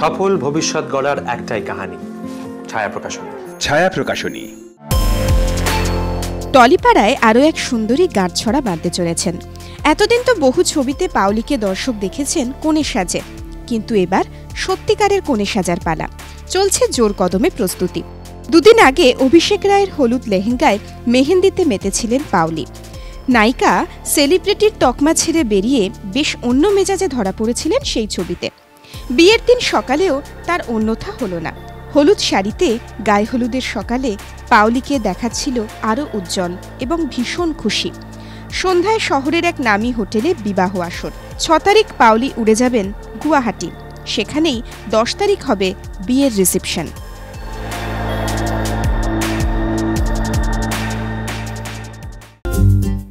সফল ভবিষ্যৎ গড়ার একটাই কাহানি ছায়া প্রকাশন। ছায়া প্রকাশনী। টলিপাড়ায় আরও এক সুন্দরী গাঁটছড়া বাঁধতে চলেছেন। এতদিন তো বহু ছবিতে পাওলিকে দর্শক দেখেছেন কোণে সাজে কিন্তু এবার সত্যিকারের কোণে সাজার পালা। চলছে জোর কদমে প্রস্তুতি। দুদিন আগে অভিষেক রায়ের হলুদ লেহেঙ্গায় মেহেন্দিতে মেতেছিলেন পাওলি। নায়িকা সেলিব্রিটির তকমা ছেড়ে বেরিয়ে বেশ অন্য মেজাজে ধরা পড়েছিলেন সেই ছবিতে। বিয়ের দিন সকালেও তার অন্যথা হলো না। হলুদ শাড়িতে, গায়ে হলুদের সকালে পাওলিকে দেখাচ্ছিল আরও উজ্জ্বল এবং ভীষণ খুশি। সন্ধ্যায় শহরের এক নামী হোটেলে বিবাহ আসর। ছ তারিখ পাওলি উড়ে যাবেন গুয়াহাটি। সেখানেই দশ তারিখ হবে বিয়ের রিসেপশন।